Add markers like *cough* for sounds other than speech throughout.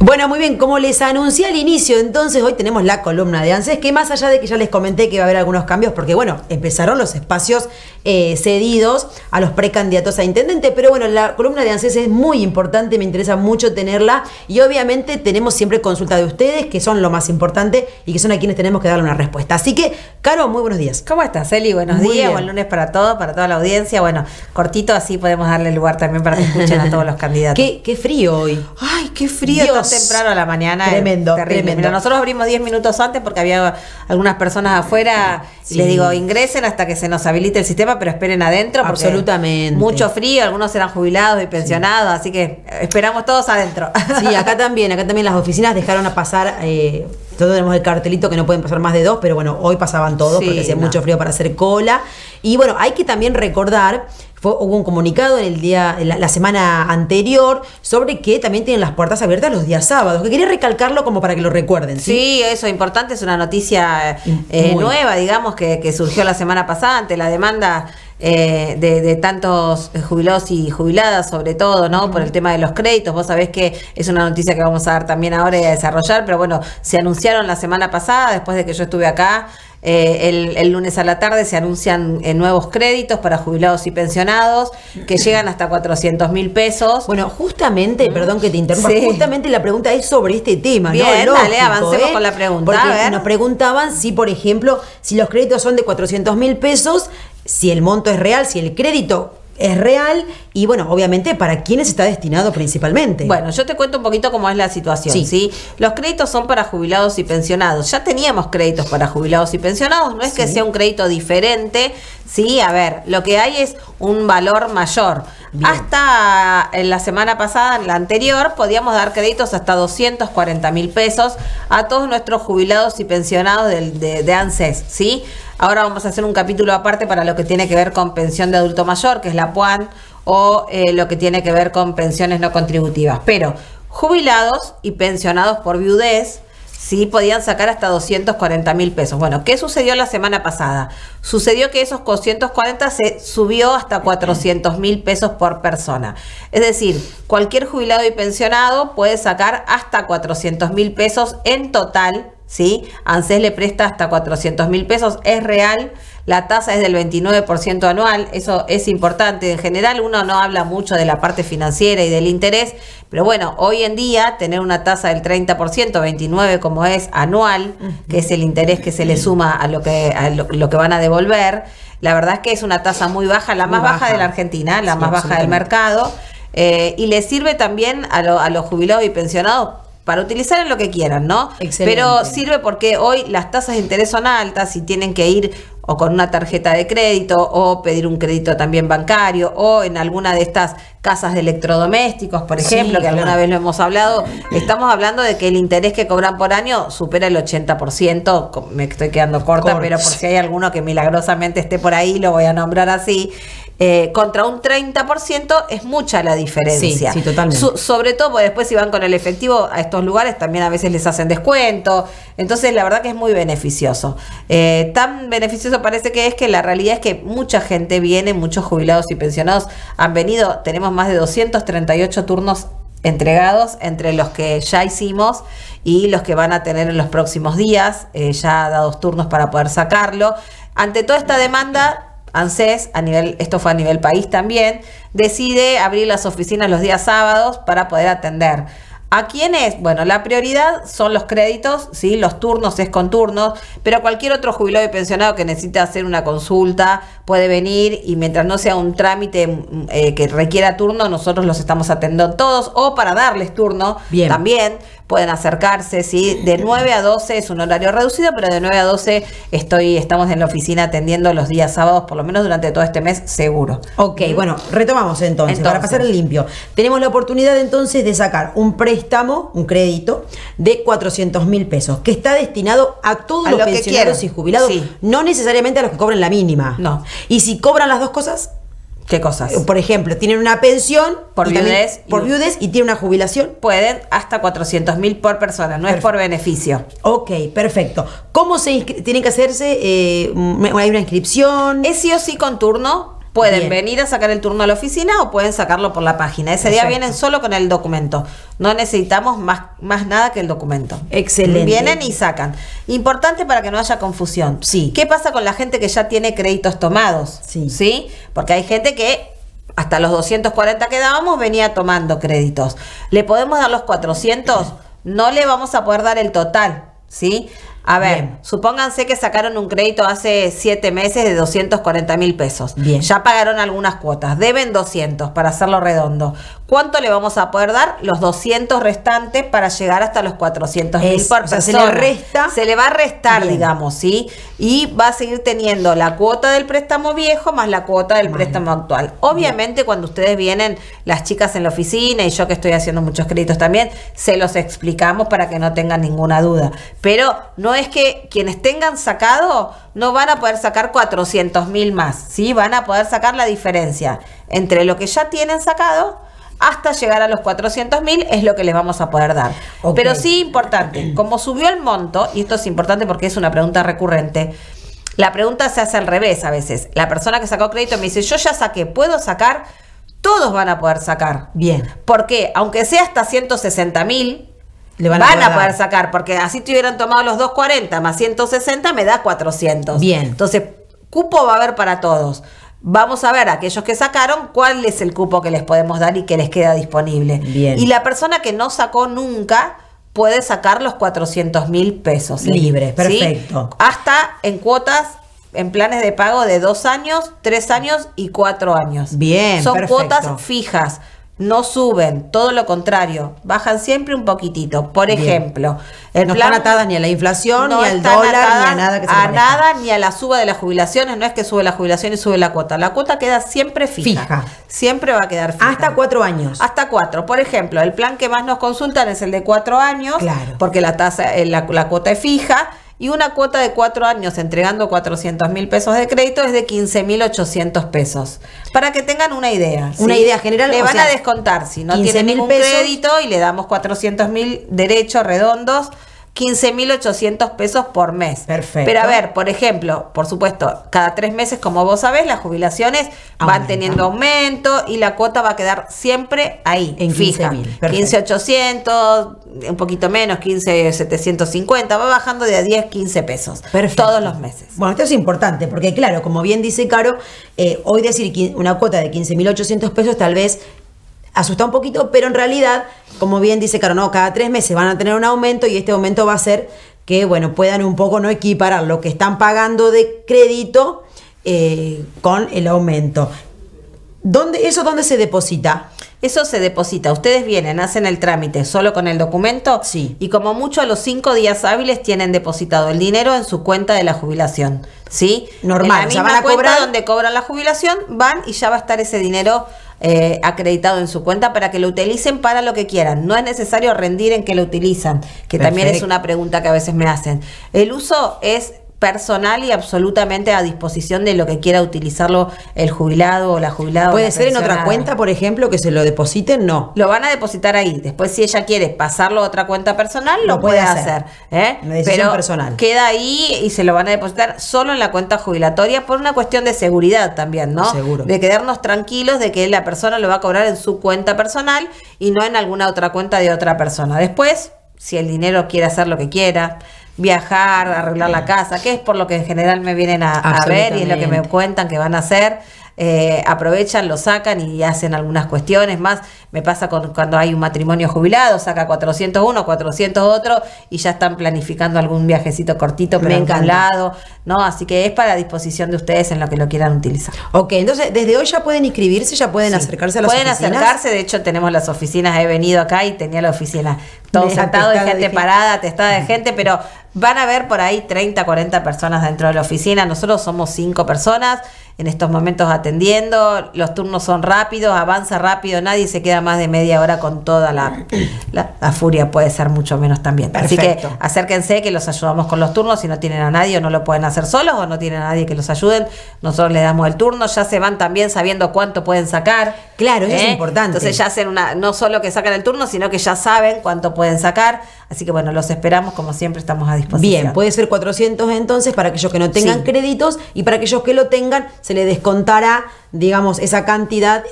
Bueno, muy bien, como les anuncié al inicio, entonces hoy tenemos la columna de ANSES, que más allá de que ya les comenté que va a haber algunos cambios, porque bueno, empezaron los espacios eh, cedidos a los precandidatos a intendente, pero bueno, la columna de ANSES es muy importante, me interesa mucho tenerla y obviamente tenemos siempre consulta de ustedes, que son lo más importante y que son a quienes tenemos que darle una respuesta. Así que, Caro, muy buenos días. ¿Cómo estás, Eli? Buenos Muy días, bien. buen lunes para todos, para toda la audiencia. Bueno, cortito, así podemos darle lugar también para que escuchen a todos los *laughs* candidatos. Qué, qué frío hoy. Ay, qué frío Dios. Temprano a la mañana. Tremendo, terrible. tremendo. Mira, nosotros abrimos 10 minutos antes porque había algunas personas afuera. y. Les digo, ingresen hasta que se nos habilite el sistema, pero esperen adentro. porque Absolutamente. Mucho frío, algunos eran jubilados y pensionados, así que esperamos todos adentro. Sí, acá también, acá también las oficinas dejaron a pasar, eh, todos tenemos el cartelito que no pueden pasar más de dos, pero bueno, hoy pasaban todos Sí, porque hacía no. mucho frío para hacer cola. Y bueno, hay que también recordar, fue, hubo un comunicado en el día, en la, la semana anterior, sobre que también tienen las puertas abiertas los días sábados, que quería recalcarlo como para que lo recuerden, ¿sí? Sí, eso es importante, es una noticia eh, nueva, digamos, que, que surgió la semana pasada ante la demanda eh, de, de tantos eh, jubilados y jubiladas, sobre todo, ¿no? Por el tema de los créditos. Vos sabés que es una noticia que vamos a dar también ahora y a desarrollar, pero bueno, se anunciaron la semana pasada, después de que yo estuve acá. Eh, el, el lunes a la tarde se anuncian eh, nuevos créditos para jubilados y pensionados que *clears throat* llegan hasta 400 mil pesos. Bueno, justamente, perdón que te interrumpa, Sí. justamente la pregunta es sobre este tema, Bien, ¿no? dale, avancemos con la pregunta, Porque a ver. nos preguntaban si, por ejemplo, si los créditos son de 400 mil pesos, si el monto es real, si el crédito es real y, bueno, obviamente, para quiénes está destinado principalmente. Bueno, yo te cuento un poquito cómo es la situación, Sí. ¿sí? Los créditos son para jubilados y pensionados. Ya teníamos créditos para jubilados y pensionados, no es que sea un crédito diferente, ¿sí? A ver, lo que hay es un valor mayor. Bien. Hasta en la semana pasada, en la anterior, podíamos dar créditos hasta 240 mil pesos a todos nuestros jubilados y pensionados del- de, de ANSES, ¿sí? Ahora vamos a hacer un capítulo aparte para lo que tiene que ver con pensión de adulto mayor, que es la PUAN, o eh, lo que tiene que ver con pensiones no contributivas. Pero jubilados y pensionados por viudez, sí podían sacar hasta 240 mil pesos. Bueno, ¿qué sucedió la semana pasada? Sucedió que esos 240 se subió hasta 400 mil pesos por persona. Es decir, cualquier jubilado y pensionado puede sacar hasta 400 mil pesos en total. ¿Sí? ANSES le presta hasta 400 mil pesos, es real, la tasa es del 29% anual, eso es importante. En general uno no habla mucho de la parte financiera y del interés, pero bueno, hoy en día tener una tasa del 30%, 29 como es anual, que es el interés que se le suma a lo que, a lo, lo que van a devolver, la verdad es que es una tasa muy baja, la más baja. baja. de la Argentina, la Sí, más baja del mercado, eh, y le sirve también a, lo- a los jubilados y pensionados para utilizar en lo que quieran, ¿no? Excelente. Pero sirve porque hoy las tasas de interés son altas y tienen que ir o con una tarjeta de crédito o pedir un crédito también bancario o en alguna de estas casas de electrodomésticos, por Sí, ejemplo, que alguna claro. vez lo hemos hablado, estamos hablando de que el interés que cobran por año supera el 80%, co- me estoy quedando corta, Corta. pero por si hay alguno que milagrosamente esté por ahí, lo voy a nombrar así. Eh, contra un 30% es mucha la diferencia. Sí, sí, totalmente. Sobre todo porque después si van con el efectivo a estos lugares también a veces les hacen descuento. Entonces la verdad que es muy beneficioso. Eh, tan beneficioso parece que es que la realidad es que mucha gente viene, muchos jubilados y pensionados han venido. Tenemos más de 238 turnos entregados entre los que ya hicimos y los que van a tener en los próximos días, eh, ya dados turnos para poder sacarlo. Ante toda esta demanda, ANSES, a nivel, esto fue a nivel país también, decide abrir las oficinas los días sábados para poder atender. ¿A quiénes? Bueno, la prioridad son los créditos, ¿sí? los turnos es con turnos, pero cualquier otro jubilado y pensionado que necesite hacer una consulta puede venir y mientras no sea un trámite mm, eh, que requiera turno, nosotros los estamos atendiendo todos o para darles turno Bien. también pueden acercarse, ¿sí? De 9 a 12 es un horario reducido, pero de 9 a 12 estoy, estamos en la oficina atendiendo los días sábados, por lo menos durante todo este mes, seguro. Ok, bueno, retomamos entonces, Entonces. para pasar el limpio. Tenemos la oportunidad entonces de sacar un préstamo, un crédito de 400 mil pesos, que está destinado a todos A los lo pensionados y jubilados, Sí. no necesariamente a los que cobran la mínima. No. Y si cobran las dos cosas, ¿Qué cosas? eh, por ejemplo, tienen una pensión Por viudez y- por viudez y tienen una jubilación. Pueden hasta 400 mil por persona, no es por beneficio. Ok, perfecto. ¿Cómo se tienen que hacerse? Eh, ¿Hay una inscripción? Es sí o sí con turno. Pueden Bien. venir a sacar el turno a la oficina o pueden sacarlo por la página. Ese día vienen solo con el documento. No necesitamos más, más nada que el documento. Excelente. Vienen y sacan. Importante para que no haya confusión. Sí. ¿Qué pasa con la gente que ya tiene créditos tomados? Sí. ¿Sí? Porque hay gente que hasta los 240 que dábamos venía tomando créditos. ¿Le podemos dar los 400? No le vamos a poder dar el total. ¿Sí? A ver, Bien. supónganse que sacaron un crédito hace 7 meses de 240 mil pesos. Bien. Ya pagaron algunas cuotas. Deben 200 para hacerlo redondo. ¿Cuánto le vamos a poder dar? Los 200 restantes para llegar hasta los 400 mil por o sea, se le resta- Se le va a restar, Bien. digamos, ¿sí? Y va a seguir teniendo la cuota del préstamo viejo más la cuota del préstamo actual. Obviamente, cuando ustedes vienen, las chicas en la oficina y yo que estoy haciendo muchos créditos también, se los explicamos para que no tengan ninguna duda. Pero no es que quienes tengan sacado no van a poder sacar 400 mil más, ¿sí? Van a poder sacar la diferencia entre lo que ya tienen sacado hasta llegar a los 400 mil es lo que les vamos a poder dar. Pero sí importante, como subió el monto, y esto es importante porque es una pregunta recurrente, la pregunta se hace al revés a veces. La persona que sacó crédito me dice, yo ya saqué, ¿puedo sacar? Todos van a poder sacar. Bien. Porque aunque sea hasta 160 mil, Le van, van a a, poder sacar, porque así te hubieran tomado los 240 más 160, me da 400. Bien. Entonces, cupo va a haber para todos. Vamos a ver aquellos que sacaron cuál es el cupo que les podemos dar y que les queda disponible. Bien. Y la persona que no sacó nunca puede sacar los 400 mil pesos. ¿sí? Libre, ¿Sí? perfecto. Hasta en cuotas, en planes de pago de dos años, tres años y cuatro años. Bien, Son perfecto. cuotas fijas. No suben, todo lo contrario, bajan siempre un poquitito. Por Bien. ejemplo, el no plan- están atadas ni a la inflación, no ni al dólar, ni a nada que se a nada, ni a la suba de las jubilaciones. No es que sube la jubilación y sube la cuota. La cuota queda siempre fija. Fija. Siempre va a quedar fija. Hasta cuatro años. Hasta cuatro. Por ejemplo, el plan que más nos consultan es el de cuatro años, Claro. porque la tasa, eh, la, la cuota es fija. Y una cuota de cuatro años entregando 400 mil pesos de crédito es de 15 mil 800 pesos. Para que tengan una idea. Una idea general, Le van sea, a descontar. Si no 15.000 tiene ningún pesos. crédito y le damos 400 mil derechos redondos, 15.800 pesos por mes. Perfecto. Pero a ver, por ejemplo, por supuesto, cada tres meses, como vos sabés, las jubilaciones van teniendo aumento y la cuota va a quedar siempre ahí, En fija. 15.000, perfecto. 15.800, un poquito menos, 15.750, va bajando de a 10, 15 pesos. Perfecto. Todos los meses. Bueno, esto es importante, porque claro, como bien dice Caro, eh, hoy decir una cuota de 15.800 pesos tal vez asusta un poquito, pero en realidad, como bien dice Caro, no, cada tres meses van a tener un aumento y este aumento va a ser que, bueno, puedan un poco no equiparar lo que están pagando de crédito eh, con el aumento. ¿Dónde, ¿Eso dónde se deposita? Eso se deposita. Ustedes vienen, hacen el trámite solo con el documento. Sí. Y como mucho a los cinco días hábiles tienen depositado el dinero en su cuenta de la jubilación. ¿Sí? Normal, En o la sea, misma van a cuenta cobrar- donde cobran la jubilación, van y ya va a estar ese dinero eh, acreditado en su cuenta para que lo utilicen para lo que quieran. No es necesario rendir en que lo utilizan, que también es una pregunta que a veces me hacen. El uso es personal y absolutamente a disposición de lo que quiera utilizarlo el jubilado o la jubilada. o ¿Puede la ser en otra cuenta, por ejemplo, que se lo depositen? No. Lo van a depositar ahí. Después, si ella quiere pasarlo a otra cuenta personal, lo, Lo puede puede hacer. hacer. ¿eh? Una decisión Pero personal. queda ahí y se lo van a depositar solo en la cuenta jubilatoria por una cuestión de seguridad también, ¿no? Seguro. De quedarnos tranquilos de que la persona lo va a cobrar en su cuenta personal y no en alguna otra cuenta de otra persona. Después, si el dinero quiere hacer lo que quiera, viajar, arreglar la casa, que es por lo que en general me vienen a, a ver y es lo que me cuentan que van a hacer. eh, aprovechan, lo sacan y hacen algunas cuestiones más. Me pasa con, cuando hay un matrimonio jubilado, saca 400 uno, 400 otro y ya están planificando algún viajecito cortito, pero Me a algún encanta. lado, ¿no? Así que es para disposición de ustedes en lo que lo quieran utilizar. Ok, entonces desde hoy ya pueden inscribirse, ya pueden Sí. acercarse a las Pueden oficinas. acercarse, de hecho tenemos las oficinas, he venido acá y tenía la oficina todo De atestado de gente gente. parada, atestada de gente, pero van a ver por ahí 30, 40 personas dentro de la oficina. Nosotros somos cinco personas en estos momentos atendiendo, los turnos son rápidos, avanza rápido, nadie se queda más de media hora con toda la, *clears throat* la, la furia, puede ser mucho menos también. Así que acérquense que los ayudamos con los turnos, si no tienen a nadie o no lo pueden hacer solos o no tienen a nadie que los ayuden, nosotros les damos el turno, ya se van también sabiendo cuánto pueden sacar. Claro, eso es ¿eh? importante. Entonces ya hacen una, no solo que sacan el turno, sino que ya saben cuánto pueden sacar. Así que bueno, los esperamos, como siempre estamos a disposición. Bien, puede ser 400 entonces para aquellos que no tengan Sí. créditos y para aquellos que lo tengan se le descontará, digamos, esa cantidad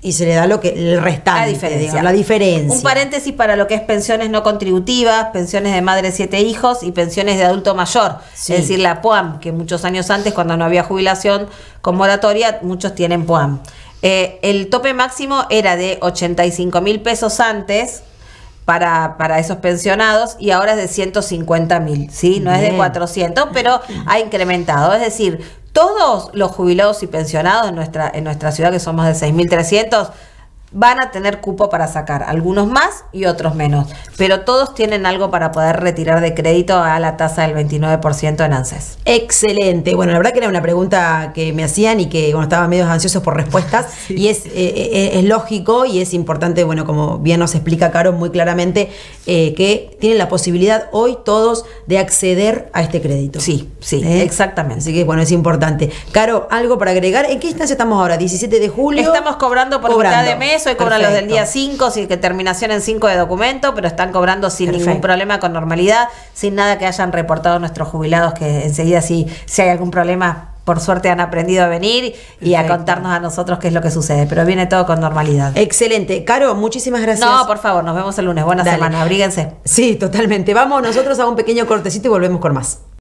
y se le da lo que el restante, La diferencia. digamos, la diferencia. Un paréntesis para lo que es pensiones no contributivas, pensiones de madre siete hijos y pensiones de adulto mayor. Sí. Es decir, la POAM, que muchos años antes, cuando no había jubilación con moratoria, muchos tienen POAM. Eh, el tope máximo era de 85 mil pesos antes para, para esos pensionados y ahora es de 150 mil, ¿sí? No es de Bien. 400, pero ha incrementado. Es decir, todos los jubilados y pensionados en nuestra, en nuestra ciudad, que somos de 6.300, van a tener cupo para sacar, algunos más y otros menos, pero todos tienen algo para poder retirar de crédito a la tasa del 29% en ANSES. Excelente. Bueno, la verdad que era una pregunta que me hacían y que bueno, estaban medio ansiosos por respuestas. *laughs* Y es, eh, eh, es lógico y es importante, bueno, como bien nos explica Caro muy claramente, eh, que tienen la posibilidad hoy todos de acceder a este crédito. Sí, sí, ¿Eh? exactamente. Así que bueno, es importante. Caro, algo para agregar. ¿En qué instancia estamos ahora? ¿17 de julio? Estamos cobrando por Cobrando. mitad de mes, hoy cobran los del día 5, sin que terminación en 5 de documento, pero están cobrando sin Perfecto. ningún problema, con normalidad, sin nada que hayan reportado nuestros jubilados, que enseguida si, si hay algún problema, por suerte han aprendido a venir y a contarnos a nosotros qué es lo que sucede, pero viene todo con normalidad. Excelente. Caro, muchísimas gracias. No, por favor, nos vemos el lunes. Buena Dale. semana, abríguense. Sí, totalmente. Vamos nosotros a un pequeño cortecito y volvemos con más.